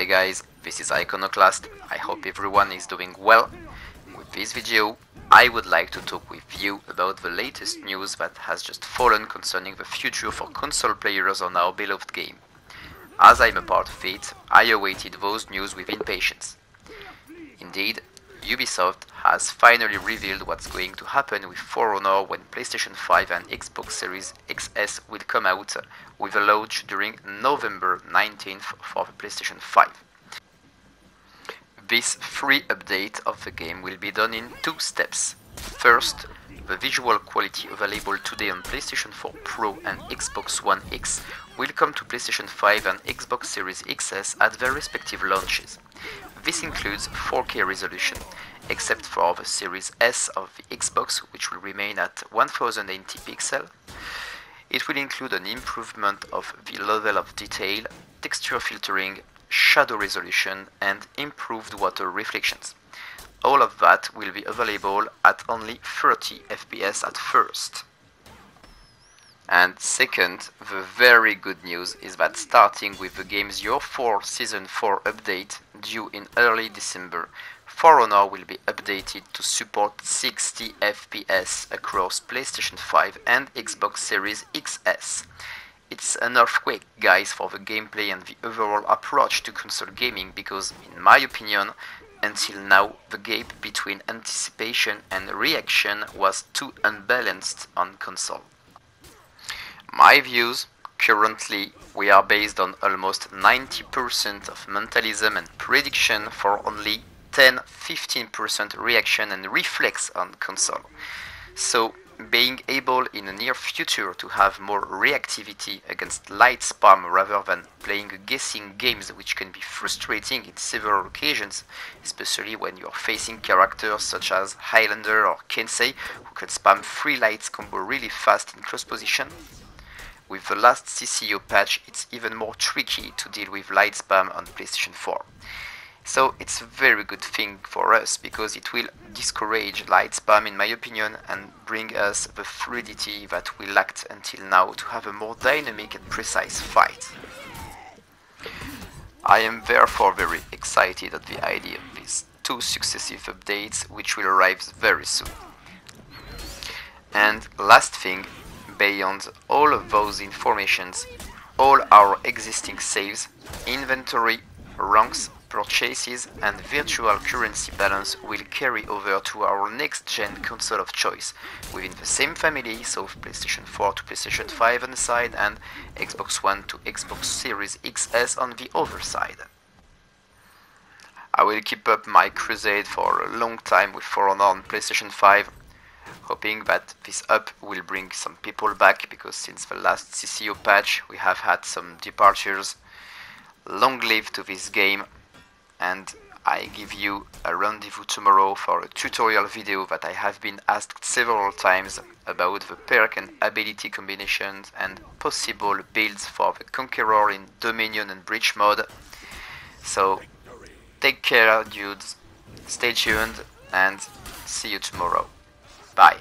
this is Iconoclaste, I hope everyone is doing well. With this video, I would like to talk with you about the latest news that has just fallen concerning the future for console players on our beloved game. As I'm a part of it, I awaited those news with impatience. Indeed, Ubisoft has finally revealed what's going to happen with For Honor when PlayStation 5 and Xbox Series XS will come out with a launch during November 19th for the PlayStation 5. This free update of the game will be done in two steps. First, the visual quality available today on PlayStation 4 Pro and Xbox One X will come to PlayStation 5 and Xbox Series XS at their respective launches. This includes 4K resolution, except for the Series S of the Xbox, which will remain at 1080 pixel. It will include an improvement of the level of detail, texture filtering, shadow resolution, and improved water reflections. All of that will be available at only 30 FPS at first. And second, the very good news is that starting with the game's Year 4 Season 4 update due in early December, For Honor will be updated to support 60 FPS across PlayStation 5 and Xbox Series XS. It's an earthquake, guys, for the gameplay and the overall approach to console gaming because, in my opinion, until now the gap between anticipation and reaction was too unbalanced on console. My views currently we are based on almost 90% of mentalism and prediction for only 10-15% reaction and reflex on console. So being able in the near future to have more reactivity against light spam rather than playing guessing games which can be frustrating in several occasions, especially when you are facing characters such as Highlander or Kensei who can spam free lights combo really fast in close position, with the last CCU patch, it's even more tricky to deal with light spam on PlayStation 4. So it's a very good thing for us because it will discourage light spam in my opinion and bring us the fluidity that we lacked until now to have a more dynamic and precise fight. I am therefore very excited at the idea of these two successive updates which will arrive very soon. And last thing, beyond all of those informations, all our existing saves, inventory, ranks, purchases and virtual currency balance will carry over to our next gen console of choice within the same family, so PlayStation 4 to PlayStation 5 on the side and Xbox One to Xbox Series XS on the other side. I will keep up my crusade for a long time with For Honor on PlayStation 5 hoping that this up will bring some people back because since the last CCU patch we have had some departures. Long live to this game and I give you a rendezvous tomorrow for a tutorial video that I have been asked several times about the perk and ability combinations and possible builds for the Conqueror in Dominion and Breach mode. So take care dudes, stay tuned and see you tomorrow. Bye.